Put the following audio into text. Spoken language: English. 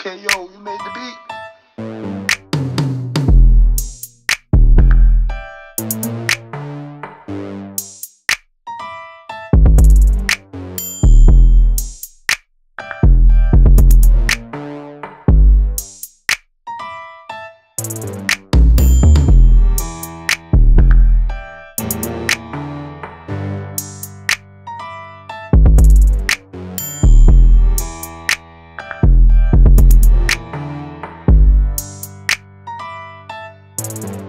Okay, yo, you made the beat. Thank Thank